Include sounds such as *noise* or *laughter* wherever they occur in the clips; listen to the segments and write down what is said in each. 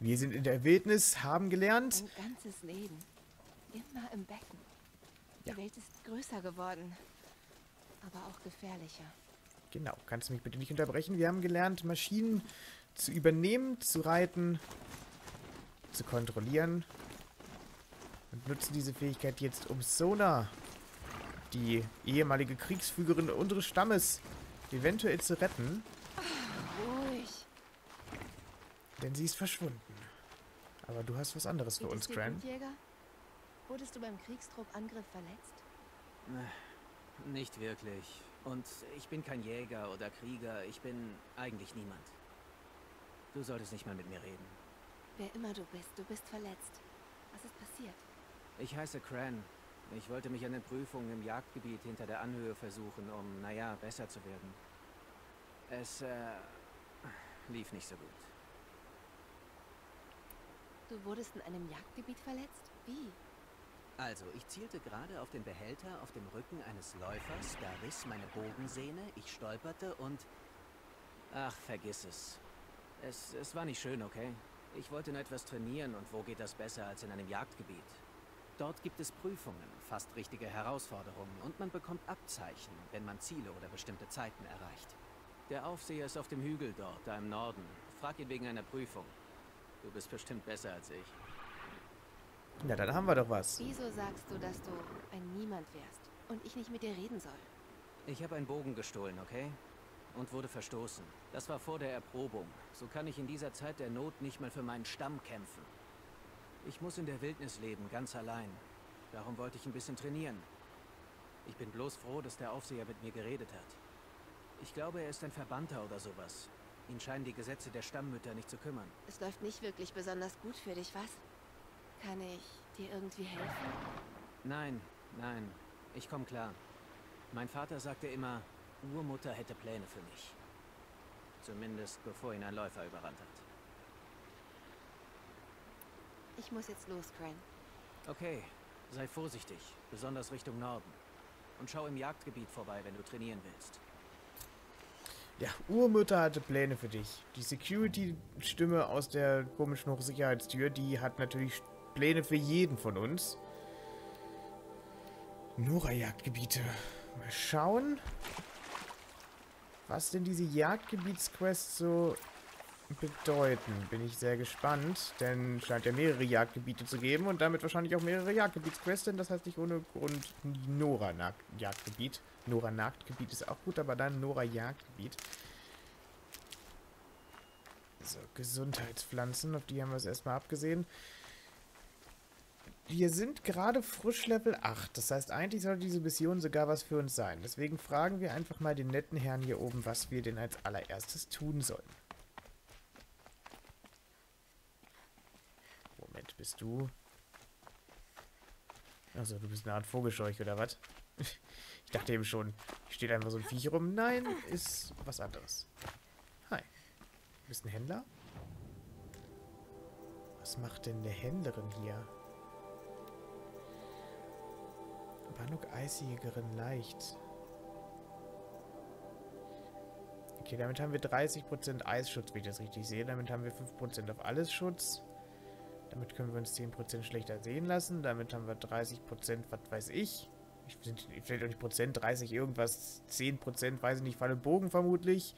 Wir sind in der Wildnis, haben gelernt. Ein ganzes Leben. Immer im Becken. Die Ja. Welt ist größer geworden. Aber auch gefährlicher. Genau, kannst du mich bitte nicht unterbrechen? Wir haben gelernt, Maschinen zu übernehmen, zu reiten, zu kontrollieren. Und nutzen diese Fähigkeit jetzt, um Sona, die ehemalige Kriegsführerin unseres Stammes, eventuell zu retten. Ruhig. Denn sie ist verschwunden. Aber du hast was anderes für Geht uns, es dir Gran. Wurdest du beim Kriegstruppangriff verletzt? Nicht wirklich. Und ich bin kein Jäger oder Krieger. Ich bin eigentlich niemand. Du solltest nicht mal mit mir reden. Wer immer du bist, du bist verletzt. Was ist passiert? Ich heiße Cran. Ich wollte mich an den Prüfungen im Jagdgebiet hinter der Anhöhe versuchen, um, naja, besser zu werden. Es, äh, lief nicht so gut. Du wurdest in einem Jagdgebiet verletzt? Wie? Also, ich zielte gerade auf den Behälter auf dem Rücken eines Läufers, da riss meine Bogensehne, ich stolperte und... Ach, vergiss es. Es, es war nicht schön, okay? Ich wollte nur etwas trainieren und wo geht das besser als in einem Jagdgebiet? Dort gibt es Prüfungen, fast richtige Herausforderungen und man bekommt Abzeichen, wenn man Ziele oder bestimmte Zeiten erreicht. Der Aufseher ist auf dem Hügel dort, da im Norden. Frag ihn wegen einer Prüfung. Du bist bestimmt besser als ich. Na, dann haben wir doch was. Wieso sagst du, dass du ein Niemand wärst und ich nicht mit dir reden soll? Ich habe einen Bogen gestohlen, okay? Und wurde verstoßen. Das war vor der Erprobung. So kann ich in dieser Zeit der Not nicht mal für meinen Stamm kämpfen. Ich muss in der Wildnis leben, ganz allein. Darum wollte ich ein bisschen trainieren. Ich bin bloß froh, dass der Aufseher mit mir geredet hat. Ich glaube, er ist ein Verbannter oder sowas. Ihn scheinen die Gesetze der Stammmütter nicht zu kümmern. Es läuft nicht wirklich besonders gut für dich, was? Kann ich dir irgendwie helfen? Nein, nein, ich komme klar. Mein Vater sagte immer, Urmutter hätte Pläne für mich. Zumindest bevor ihn ein Läufer überrannt hat. Ich muss jetzt los, Cran. Okay, sei vorsichtig, besonders Richtung Norden. Und schau im Jagdgebiet vorbei, wenn du trainieren willst. Ja, Urmutter hatte Pläne für dich. Die Security-Stimme aus der komischen Hochsicherheitstür, die hat natürlich Pläne für jeden von uns. Nora-Jagdgebiete. Mal schauen, was denn diese Jagdgebietsquests so bedeuten. Bin ich sehr gespannt, denn es scheint ja mehrere Jagdgebiete zu geben und damit wahrscheinlich auch mehrere Jagdgebietsquests, denn das heißt nicht ohne Grund Nora-Jagdgebiet. Nora-Nagdgebiet ist auch gut, aber dann Nora-Jagdgebiet. So, Gesundheitspflanzen, auf die haben wir es erstmal abgesehen. Wir sind gerade frisch Level 8. Das heißt, eigentlich sollte diese Mission sogar was für uns sein. Deswegen fragen wir einfach mal den netten Herrn hier oben, was wir denn als allererstes tun sollen. Bist du... Also, du bist eine Art Vogelscheuch, oder was? *laughs* Ich dachte eben schon, steht einfach so ein Viech rum. Nein, ist was anderes. Hi. Du bist ein Händler? Was macht denn der Händlerin hier? Banuk Eisjägerin leicht. Okay, damit haben wir 30% Eisschutz, wenn ich das richtig sehe. Damit haben wir 5% auf alles Schutz. Damit können wir uns 10% schlechter sehen lassen. Damit haben wir 30%, was weiß ich. Ich sind vielleicht auch nicht Prozent, 30 irgendwas, 10%, weiß ich nicht, Fall und Bogen vermutlich.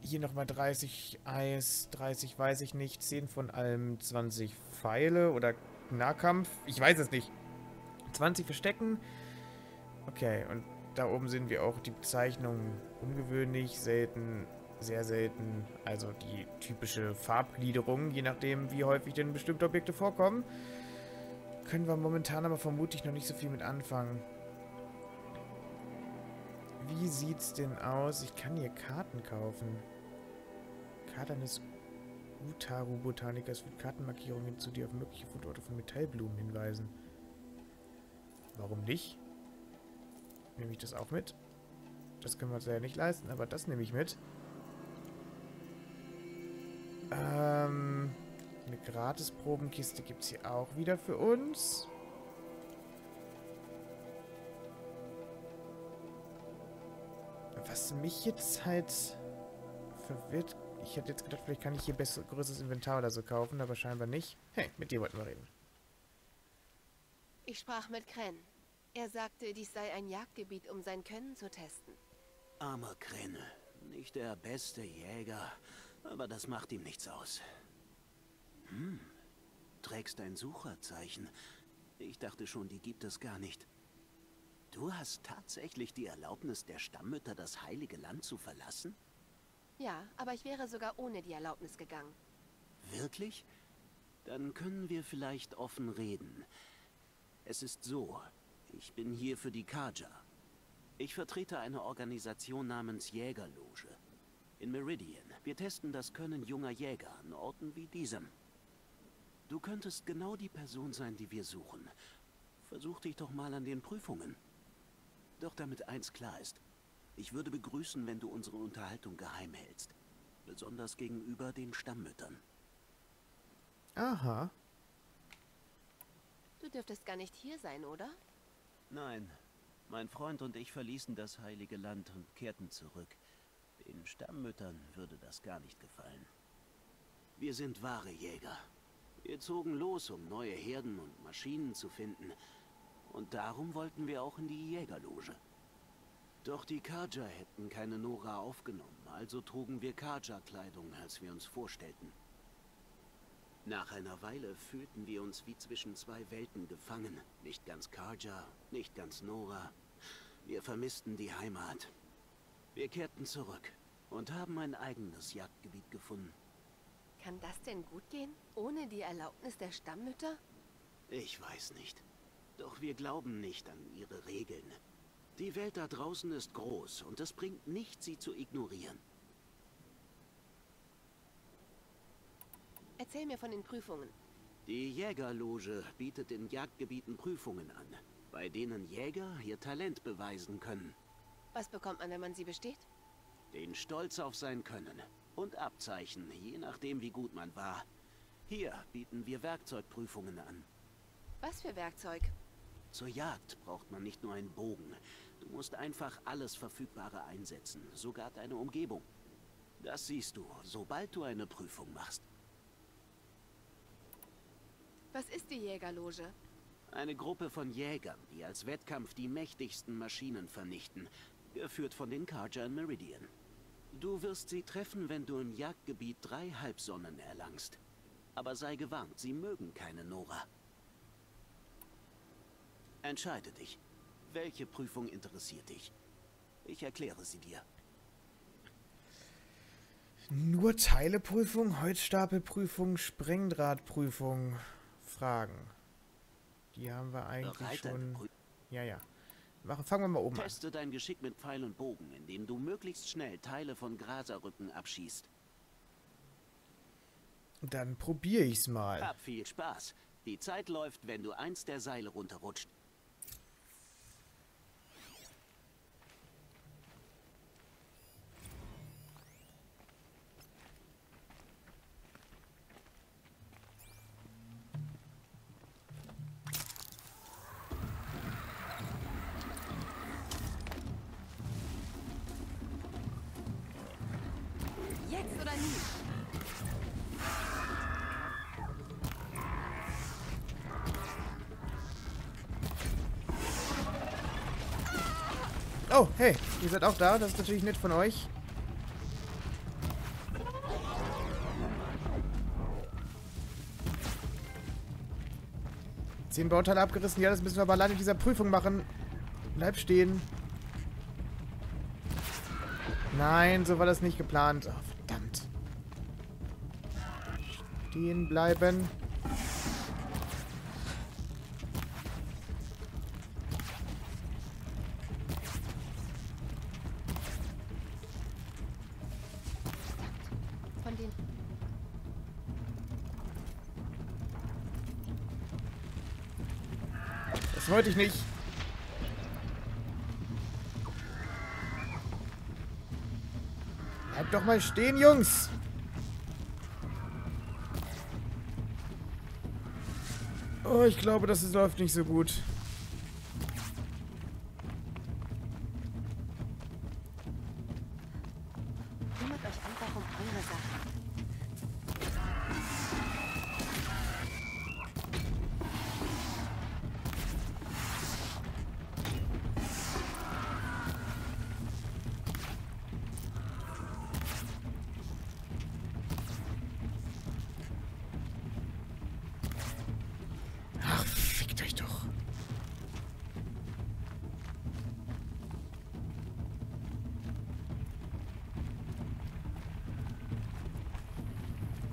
Hier nochmal 30 Eis, 30 weiß ich nicht, 10 von allem, 20 Pfeile oder Nahkampf, ich weiß es nicht. 20 Verstecken. Okay, und da oben sehen wir auch die Bezeichnung ungewöhnlich, selten, sehr selten. Also die typische Farbgliederung, je nachdem, wie häufig denn bestimmte Objekte vorkommen. Können wir momentan aber vermutlich noch nicht so viel mit anfangen. Wie sieht's denn aus? Ich kann hier Karten kaufen. Karte eines Utaru-Botanikers fügt Kartenmarkierungen hinzu, die auf mögliche Fundorte von Metallblumen hinweisen. Warum nicht? Nehme ich das auch mit? Das können wir uns leider nicht leisten, aber das nehme ich mit. Ähm, eine Gratis-Probenkiste gibt es hier auch wieder für uns. Was mich jetzt halt verwirrt. Ich hätte jetzt gedacht, vielleicht kann ich hier besser, größeres Inventar oder so kaufen, aber scheinbar nicht. Hey, mit dir wollten wir reden. Ich sprach mit Kren. Er sagte, dies sei ein Jagdgebiet, um sein Können zu testen. Armer Kren. Nicht der beste Jäger, aber das macht ihm nichts aus. Hm, trägst ein Sucherzeichen. Ich dachte schon, die gibt es gar nicht. Du hast tatsächlich die Erlaubnis der Stammmütter, das heilige Land zu verlassen? Ja, aber ich wäre sogar ohne die Erlaubnis gegangen. Wirklich? Dann können wir vielleicht offen reden. Es ist so, ich bin hier für die Kaja. Ich vertrete eine Organisation namens Jägerloge. In Meridian. Wir testen das Können junger Jäger an Orten wie diesem. Du könntest genau die Person sein, die wir suchen. Versuch dich doch mal an den Prüfungen. Doch damit eins klar ist. Ich würde begrüßen, wenn du unsere Unterhaltung geheim hältst. Besonders gegenüber den Stammmüttern. Aha. Du dürftest gar nicht hier sein, oder? Nein, mein Freund und ich verließen das heilige Land und kehrten zurück. Den Stammmüttern würde das gar nicht gefallen. Wir sind wahre Jäger. Wir zogen los, um neue Herden und Maschinen zu finden. Und darum wollten wir auch in die Jägerloge. Doch die Kaja hätten keine Nora aufgenommen, also trugen wir Kaja-Kleidung, als wir uns vorstellten. Nach einer Weile fühlten wir uns wie zwischen zwei Welten gefangen. Nicht ganz Karja, nicht ganz Nora. Wir vermissten die Heimat. Wir kehrten zurück und haben ein eigenes Jagdgebiet gefunden. Kann das denn gut gehen? Ohne die Erlaubnis der Stammmütter? Ich weiß nicht. Doch wir glauben nicht an ihre Regeln. Die Welt da draußen ist groß und es bringt nichts, sie zu ignorieren. Erzähl mir von den Prüfungen. Die Jägerloge bietet in Jagdgebieten Prüfungen an, bei denen Jäger ihr Talent beweisen können. Was bekommt man, wenn man sie besteht? Den Stolz auf sein Können und Abzeichen, je nachdem wie gut man war. Hier bieten wir Werkzeugprüfungen an. Was für Werkzeug? Zur Jagd braucht man nicht nur einen Bogen. Du musst einfach alles Verfügbare einsetzen, sogar deine Umgebung. Das siehst du, sobald du eine Prüfung machst. Was ist die Jägerloge? Eine Gruppe von Jägern, die als Wettkampf die mächtigsten Maschinen vernichten, geführt von den Karja in Meridian. Du wirst sie treffen, wenn du im Jagdgebiet drei Halbsonnen erlangst. Aber sei gewarnt, sie mögen keine Nora. Entscheide dich. Welche Prüfung interessiert dich? Ich erkläre sie dir. Nur Teileprüfung, Holzstapelprüfung, Sprengdrahtprüfung. Fragen. Die haben wir eigentlich schon... Ja, ja. Fangen wir mal oben an. Teste dein Geschick mit Pfeil und Bogen, indem du möglichst schnell Teile von Graserrücken abschießt. Dann probiere ich's mal. Hab viel Spaß. Die Zeit läuft, wenn du eins der Seile runterrutscht. Oh, hey, ihr seid auch da. Das ist natürlich nett von euch. Zehn Bauteile abgerissen. Ja, das müssen wir aber alleine in dieser Prüfung machen. Bleib stehen. Nein, so war das nicht geplant. Oh, Stehen bleiben. Das wollte ich nicht. Bleibt doch mal stehen, Jungs. Oh, ich glaube, das läuft nicht so gut.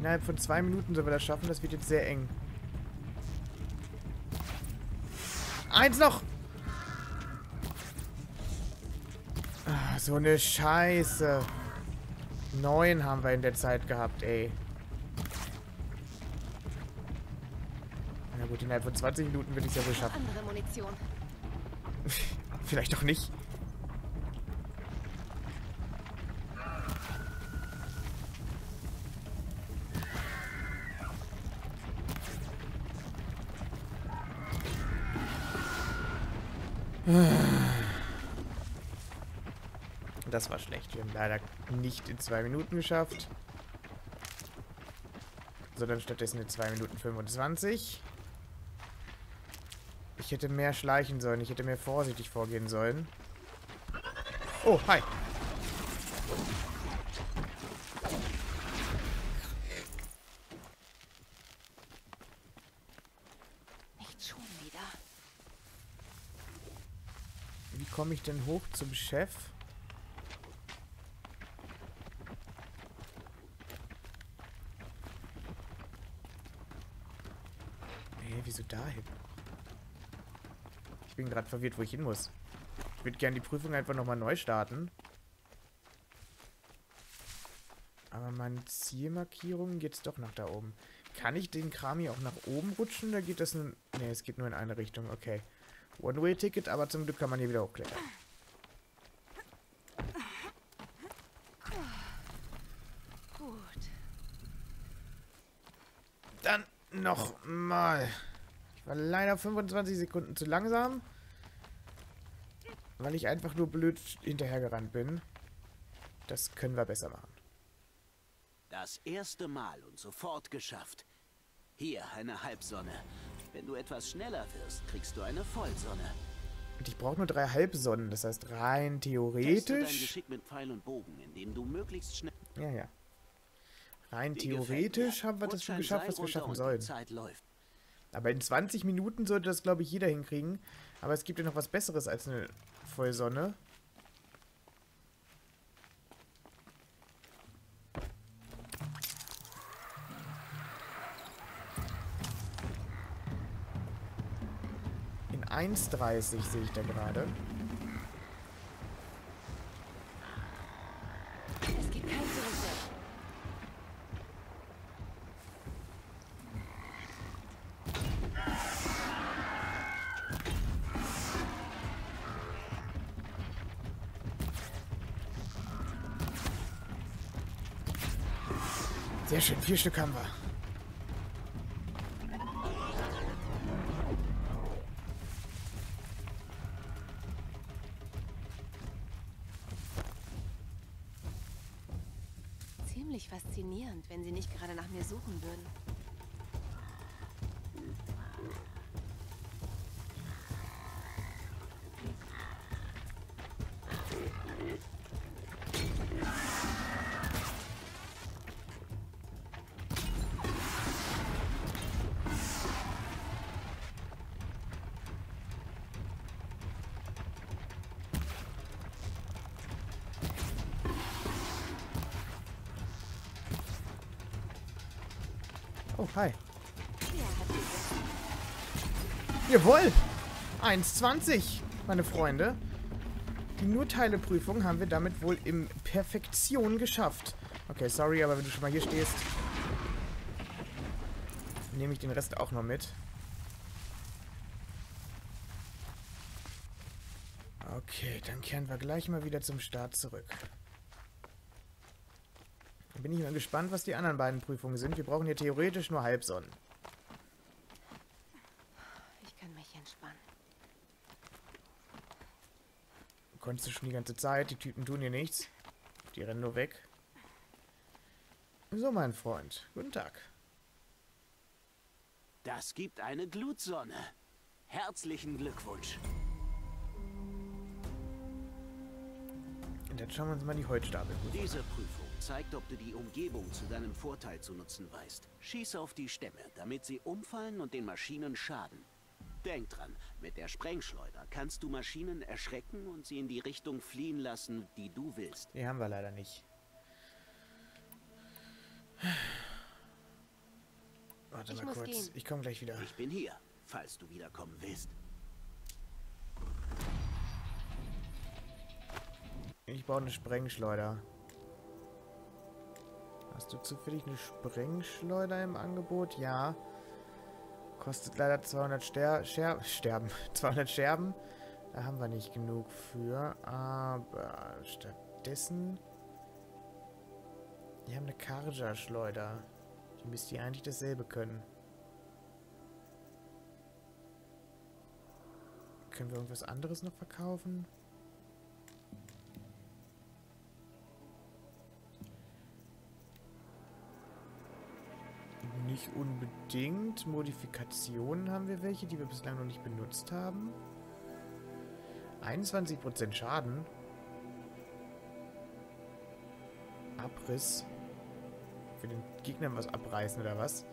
Innerhalb von zwei Minuten sollen wir das schaffen. Das wird jetzt sehr eng. Eins noch! Ah, so eine Scheiße. Neun haben wir in der Zeit gehabt, ey. Na gut, innerhalb von 20 Minuten will ich es ja wohl schaffen. *laughs* Vielleicht doch nicht. Das war schlecht. Wir haben leider nicht in zwei Minuten geschafft. Sondern stattdessen in 2 Minuten 25. Ich hätte mehr schleichen sollen. Ich hätte mehr vorsichtig vorgehen sollen. Oh, hi. Nicht schon wieder. Wie komme ich denn hoch zum Chef? Hä, wieso dahin? Ich bin gerade verwirrt, wo ich hin muss. Ich würde gerne die Prüfung einfach nochmal neu starten. Aber meine Zielmarkierung geht's doch nach da oben. Kann ich den Kram hier auch nach oben rutschen oder geht das nur... Ne, es geht nur in eine Richtung, okay. One-Way-Ticket, aber zum Glück kann man hier wieder hochklettern. Gut. Dann noch mal. Ich war leider 25 Sekunden zu langsam. Weil ich einfach nur blöd hinterhergerannt bin. Das können wir besser machen. Das erste Mal und sofort geschafft. Hier eine Halbsonne. Wenn du etwas schneller wirst, kriegst du eine Vollsonne. Und ich brauche nur drei Halbsonnen. Das heißt, rein Teste dein theoretisch... Geschick mit Pfeil und Bogen, indem du möglichst schnell Ja, ja. Rein theoretisch haben wir das schon geschafft, was wir schaffen sollen. Aber in 20 Minuten sollte das, glaube ich, jeder hinkriegen. Aber es gibt ja noch was Besseres als eine Vollsonne. In 1,30 sehe ich da gerade. Sehr schön, vier Stück haben wir. Oh, hi. Jawohl! 1,20, meine Freunde. Die Nurteileprüfung haben wir damit wohl in Perfektion geschafft. Okay, sorry, aber wenn du schon mal hier stehst, nehme ich den Rest auch noch mit. Okay, dann kehren wir gleich mal wieder zum Start zurück. Bin ich mal gespannt, was die anderen beiden Prüfungen sind. Wir brauchen hier theoretisch nur Halbsonnen. Ich kann mich entspannen. Konntest du schon die ganze Zeit. Die Typen tun hier nichts. Die rennen nur weg. So, mein Freund. Guten Tag. Das gibt eine Glutsonne. Herzlichen Glückwunsch. Und jetzt schauen wir uns mal die Holzstapel an. Diese Prüfung zeigt, ob du die Umgebung zu deinem Vorteil zu nutzen weißt. Schieß auf die Stämme, damit sie umfallen und den Maschinen schaden. Denk dran, mit der Sprengschleuder kannst du Maschinen erschrecken und sie in die Richtung fliehen lassen, die du willst. Die haben wir leider nicht. Warte Ich mal kurz. gehen. Ich komme gleich wieder. Ich bin hier, falls du wiederkommen willst. Ich baue eine Sprengschleuder. Hast du zufällig eine Sprengschleuder im Angebot? Ja. Kostet leider 200 Ster Scher Sterben. *laughs* 200 Scherben. Da haben wir nicht genug für. Aber stattdessen... Wir haben eine Karja-Schleuder. Die müsste eigentlich dasselbe können. Können wir irgendwas anderes noch verkaufen? Nicht unbedingt. Modifikationen haben wir welche, die wir bislang noch nicht benutzt haben. 21% Schaden. Abriss. Für den Gegnern was abreißen oder was?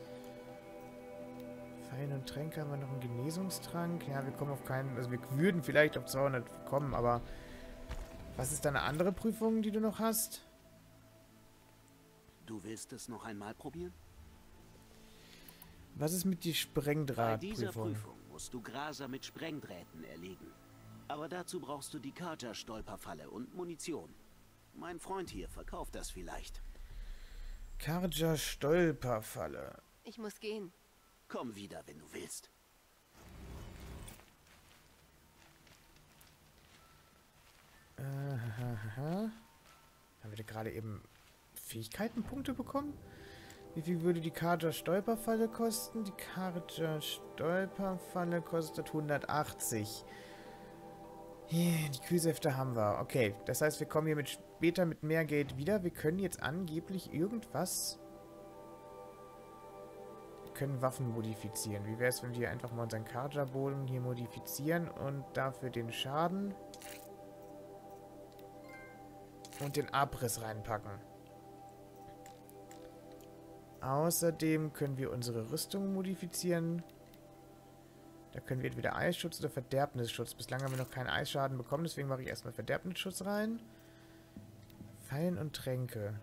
Pfeile und Tränke haben wir noch einen Genesungstrank. Ja, wir kommen auf keinen... Also wir würden vielleicht auf 200 kommen, aber... Was ist deine andere Prüfung, die du noch hast? Du willst es noch einmal probieren? Was ist mit die Bei dieser Sprengdrahtprüfung? Prüfung musst du Graser mit Sprengdrähten erlegen. Aber dazu brauchst du die Karja-Stolperfalle und Munition. Mein Freund hier verkauft das vielleicht. Karja Stolperfalle. Ich muss gehen. Komm wieder, wenn du willst. Äh, *laughs* Haben wir da gerade eben Fähigkeitenpunkte bekommen? Wie viel würde die Karja Stolperfalle kosten? Die Karja Stolperfalle kostet 180. Hier, die Kühlsäfte haben wir. Okay, das heißt, wir kommen hier mit später mit mehr Geld wieder. Wir können jetzt angeblich irgendwas... Wir können Waffen modifizieren. Wie wäre es, wenn wir einfach mal unseren Karja-Boden hier modifizieren und dafür den Schaden und den Abriss reinpacken. Außerdem können wir unsere Rüstung modifizieren. Da können wir entweder Eisschutz oder Verderbnisschutz. Bislang haben wir noch keinen Eisschaden bekommen, deswegen mache ich erstmal Verderbnisschutz rein. Fallen und Tränke.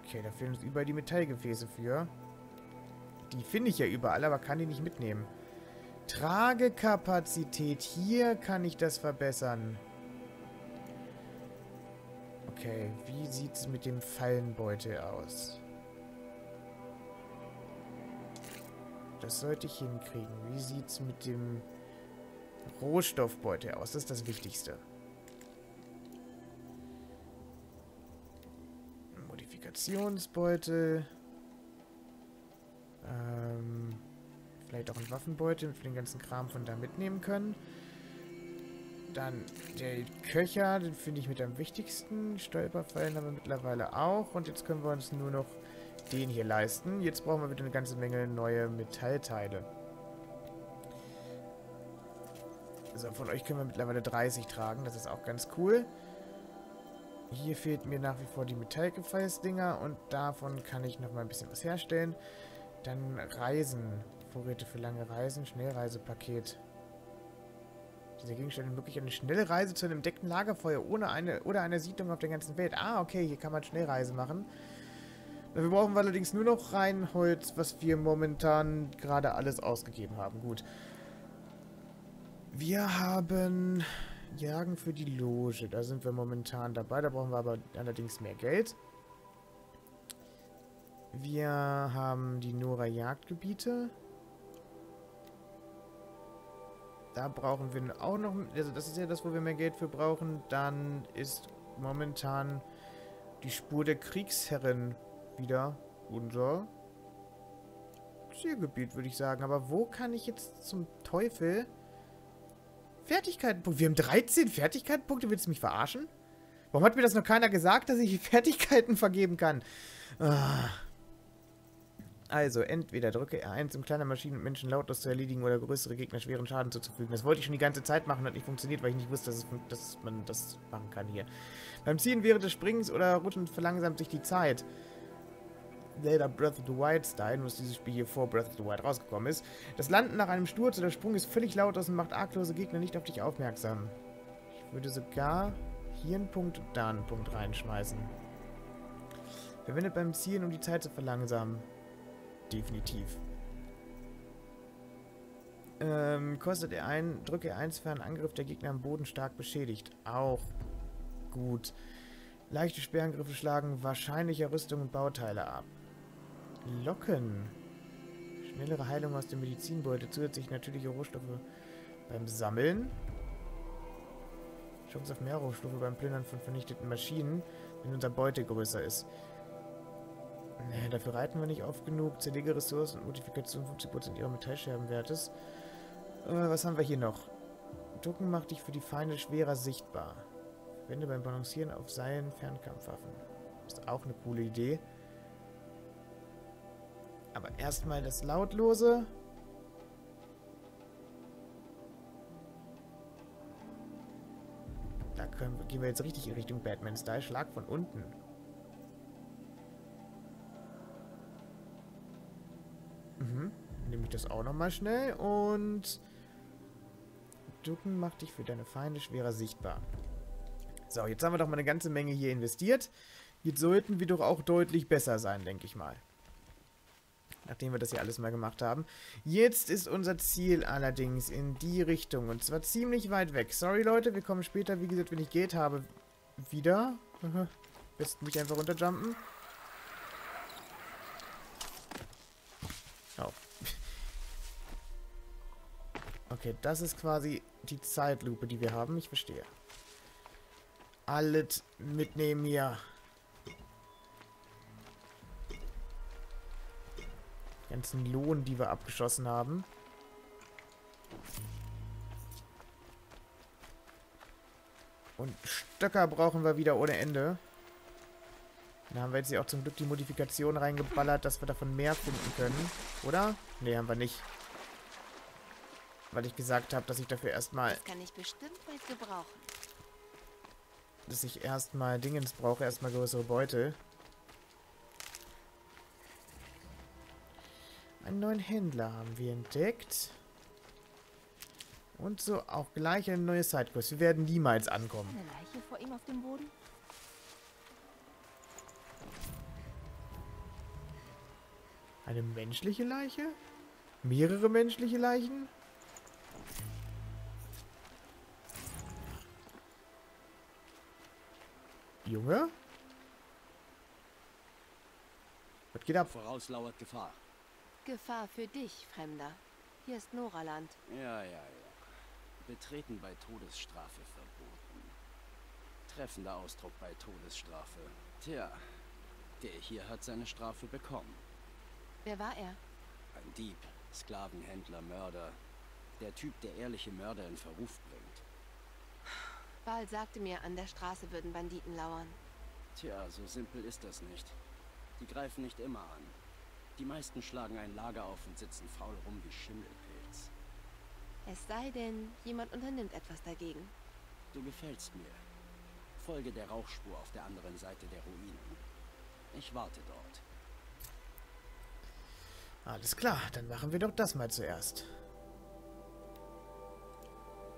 Okay, da fehlen uns überall die Metallgefäße für. Die finde ich ja überall, aber kann die nicht mitnehmen. Tragekapazität. Hier kann ich das verbessern. Okay, wie sieht es mit dem Fallenbeutel aus? Das sollte ich hinkriegen. Wie sieht es mit dem Rohstoffbeutel aus? Das ist das Wichtigste. Modifikationsbeutel. Ähm, vielleicht auch ein Waffenbeutel, damit wir den ganzen Kram von da mitnehmen können. Dann der Köcher, den finde ich mit am wichtigsten. Stolperfallen haben wir mittlerweile auch. Und jetzt können wir uns nur noch den hier leisten. Jetzt brauchen wir wieder eine ganze Menge neue Metallteile. Also von euch können wir mittlerweile 30 tragen. Das ist auch ganz cool. Hier fehlt mir nach wie vor die Metallgefäßdinger und davon kann ich noch mal ein bisschen was herstellen. Dann Reisen. Vorräte für lange Reisen. Schnellreisepaket. Diese Gegenstände wirklich eine schnelle Reise zu einem entdeckten Lagerfeuer ohne eine oder einer Siedlung auf der ganzen Welt. Ah, okay, hier kann man Schnellreise machen. Dafür brauchen wir allerdings nur noch Reinholz, was wir momentan gerade alles ausgegeben haben. Gut. Wir haben Jagen für die Loge. Da sind wir momentan dabei. Da brauchen wir aber allerdings mehr Geld. Wir haben die Nora Jagdgebiete. Da brauchen wir auch noch... Also das ist ja das, wo wir mehr Geld für brauchen. Dann ist momentan die Spur der Kriegsherrin wieder unser Zielgebiet, würde ich sagen. Aber wo kann ich jetzt zum Teufel Fertigkeitenpunkte... Wir haben 13 Fertigkeitenpunkte. Willst du mich verarschen? Warum hat mir das noch keiner gesagt, dass ich Fertigkeiten vergeben kann? Ah. Also, entweder drücke R1, um kleine Maschinen und Menschen lautlos zu erledigen oder größere Gegner schweren Schaden zuzufügen. Das wollte ich schon die ganze Zeit machen, hat nicht funktioniert, weil ich nicht wusste, dass, es, dass man das machen kann hier. Beim Ziehen während des Springens oder Rutschen verlangsamt sich die Zeit. Zelda Breath of the Wild Style, nur dass dieses Spiel hier vor Breath of the Wild rausgekommen ist. Das Landen nach einem Sturz oder Sprung ist völlig lautlos und macht arglose Gegner nicht auf dich aufmerksam. Ich würde sogar hier einen Punkt und da einen Punkt reinschmeißen. Verwendet beim Zielen, um die Zeit zu verlangsamen. Definitiv. Ähm, kostet er ein, drücke er 1 für einen Angriff der Gegner am Boden stark beschädigt. Auch gut. Leichte Speerangriffe schlagen wahrscheinlicher Rüstung und Bauteile ab. Locken. Schnellere Heilung aus dem Medizinbeutel. Zusätzlich natürliche Rohstoffe beim Sammeln. Chance auf mehr Rohstoffe beim Plündern von vernichteten Maschinen, wenn unser Beute größer ist. Nee, dafür reiten wir nicht oft genug. Zerlege Ressourcen und Modifikation 50% ihrer Metallscherbenwertes. Äh, was haben wir hier noch? Ducken macht dich für die Feinde schwerer sichtbar. Verwende beim Balancieren auf Seilen Fernkampfwaffen. Ist auch eine coole Idee. Aber erstmal das Lautlose. Da können, gehen wir jetzt richtig in Richtung Batman-Style. Schlag von unten. Das auch nochmal schnell und... Ducken macht dich für deine Feinde schwerer sichtbar. So, jetzt haben wir doch mal eine ganze Menge hier investiert. Jetzt sollten wir doch auch deutlich besser sein, denke ich mal. Nachdem wir das hier alles mal gemacht haben. Jetzt ist unser Ziel allerdings in die Richtung. Und zwar ziemlich weit weg. Sorry, Leute, wir kommen später, wie gesagt, wenn ich Geld habe, wieder. *laughs* Besten mich einfach runterjumpen. Okay, das ist quasi die Zeitlupe, die wir haben. Ich verstehe. Alles mitnehmen hier. Die ganzen Lohn, die wir abgeschossen haben. Und Stöcker brauchen wir wieder ohne Ende. Da haben wir jetzt hier auch zum Glück die Modifikation reingeballert, dass wir davon mehr finden können. Oder? Ne, haben wir nicht. Weil ich gesagt habe, dass ich dafür erstmal... Das kann ich bestimmt bald gebrauchen. Dass ich erstmal Dingens brauche, erstmal größere Beutel. Einen neuen Händler haben wir entdeckt. Und so auch gleich eine neue Sidequest. Wir werden niemals ankommen. Eine Leiche vor ihm auf dem Boden? Eine menschliche Leiche? Mehrere menschliche Leichen? Junge? Was geht ab? Voraus lauert Gefahr. Gefahr für dich, Fremder. Hier ist Noraland. Ja, ja, ja. Betreten bei Todesstrafe verboten. Treffender Ausdruck bei Todesstrafe. Tja, der hier hat seine Strafe bekommen. Wer war er? Ein Dieb, Sklavenhändler, Mörder. Der Typ, der ehrliche Mörder in Verruf bringt. Val sagte mir, an der Straße würden Banditen lauern. Tja, so simpel ist das nicht. Die greifen nicht immer an. Die meisten schlagen ein Lager auf und sitzen faul rum wie Schimmelpilz. Es sei denn, jemand unternimmt etwas dagegen. Du gefällst mir. Folge der Rauchspur auf der anderen Seite der Ruinen. Ich warte dort. Alles klar, dann machen wir doch das mal zuerst.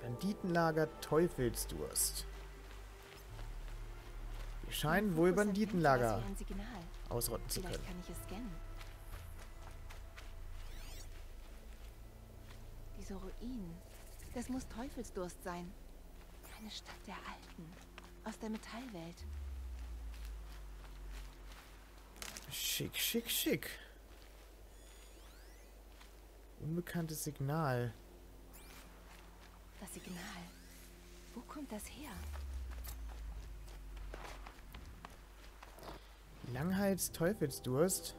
Banditenlager Teufelsdurst. Wir scheinen wohl Banditenlager ausrotten zu Vielleicht können. kann ich es scannen. Diese Ruinen. Das muss Teufelsdurst sein. Eine Stadt der Alten. Aus der Metallwelt. Schick, schick, schick. Unbekanntes Signal. Das Signal. Wo kommt das her? Langhals Teufelsdurst.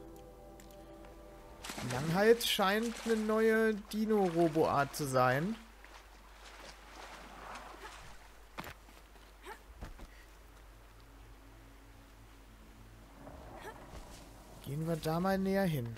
Langhals scheint eine neue Dino-Robo-Art zu sein. Gehen wir da mal näher hin.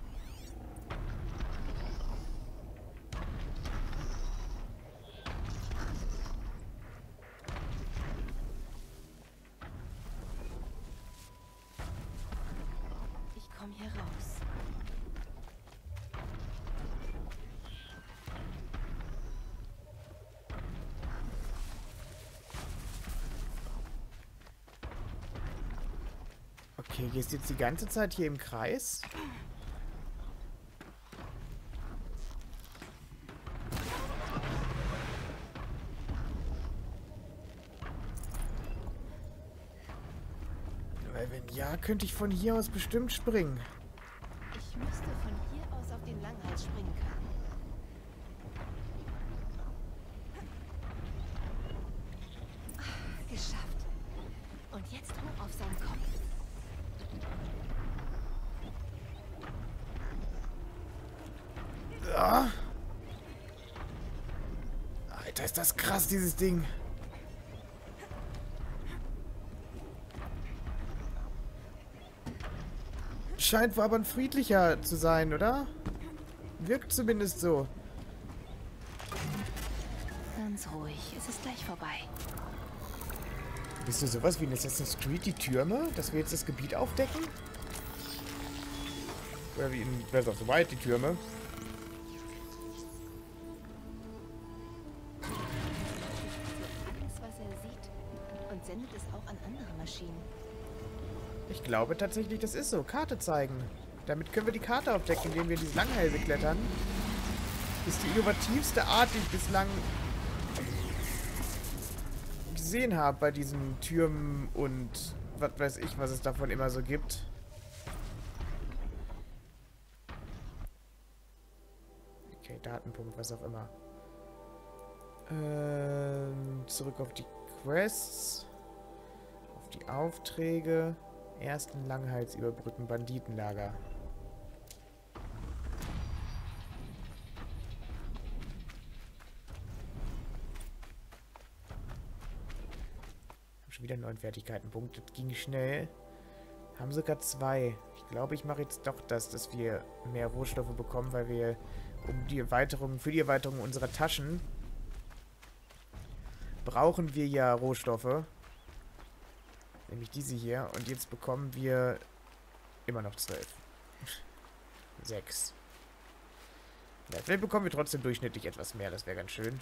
Komme hier raus. Okay, gehst du jetzt die ganze Zeit hier im Kreis? Weil wenn ja, könnte ich von hier aus bestimmt springen. Ich müsste von hier aus auf den Langhals springen können. Geschafft. Und jetzt hoch auf seinen Kopf. Ah. Alter, ist das krass, dieses Ding. Scheint wohl aber ein friedlicher zu sein, oder? Wirkt zumindest so. Ganz ruhig, es ist gleich vorbei. Bist du sowas wie in Assassin's Creed die Türme, dass wir jetzt das Gebiet aufdecken? Oder wie in Breath of the Wild die Türme? Glaube tatsächlich, das ist so. Karte zeigen. Damit können wir die Karte aufdecken, indem wir diese Langhälse klettern. Das ist die innovativste Art, die ich bislang gesehen habe bei diesen Türmen und was weiß ich, was es davon immer so gibt. Okay, Datenpunkt, was auch immer. Ähm, zurück auf die Quests. Auf die Aufträge. Ersten Langhals überbrücken Banditenlager. Hab schon wieder neuen Fertigkeitenpunkt. Das ging schnell. Haben sogar zwei. Ich glaube, ich mache jetzt doch das, dass wir mehr Rohstoffe bekommen, weil wir um die Erweiterung, für die Erweiterung unserer Taschen brauchen wir ja Rohstoffe. Nämlich diese hier. Und jetzt bekommen wir immer noch zwölf. *laughs* Sechs. Ja, vielleicht bekommen wir trotzdem durchschnittlich etwas mehr. Das wäre ganz schön.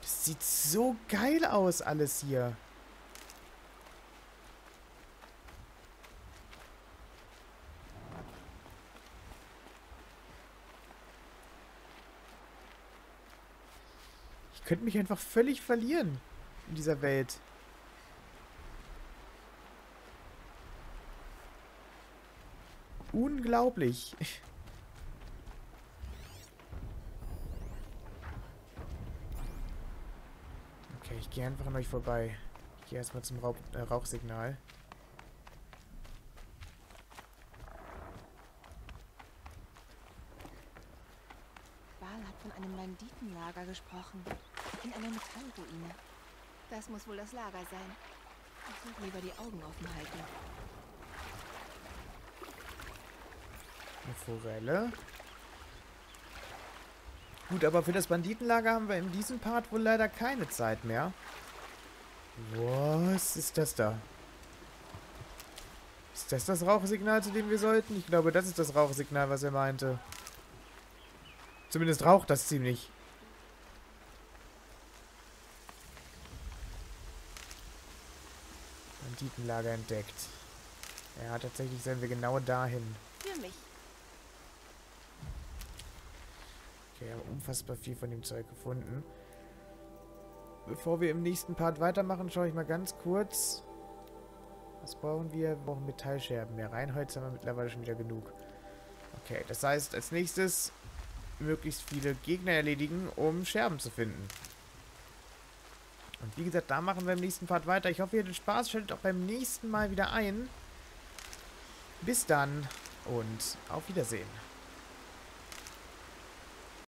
Das sieht so geil aus, alles hier. Ich könnte mich einfach völlig verlieren in dieser Welt. Unglaublich. Okay, ich gehe einfach an euch vorbei. Ich gehe erstmal zum Rauch, äh, Rauchsignal. Baal hat von einem Banditenlager gesprochen. In einer Metallruine. Das muss wohl das Lager sein. Ich sollte lieber die Augen offen halten. Eine Forelle. Gut, aber für das Banditenlager haben wir in diesem Part wohl leider keine Zeit mehr. Was ist das da? Ist das das Rauchsignal, zu dem wir sollten? Ich glaube, das ist das Rauchsignal, was er meinte. Zumindest raucht das ziemlich. Banditenlager entdeckt. Ja, tatsächlich sind wir genau dahin. Für mich. Okay, haben unfassbar viel von dem Zeug gefunden. Bevor wir im nächsten Part weitermachen, schaue ich mal ganz kurz. Was brauchen wir? Wir brauchen Metallscherben. Mehr Reinholz haben wir mittlerweile schon wieder genug. Okay, das heißt, als nächstes möglichst viele Gegner erledigen, um Scherben zu finden. Und wie gesagt, da machen wir im nächsten Part weiter. Ich hoffe, ihr hattet Spaß. Schaltet auch beim nächsten Mal wieder ein. Bis dann und auf Wiedersehen.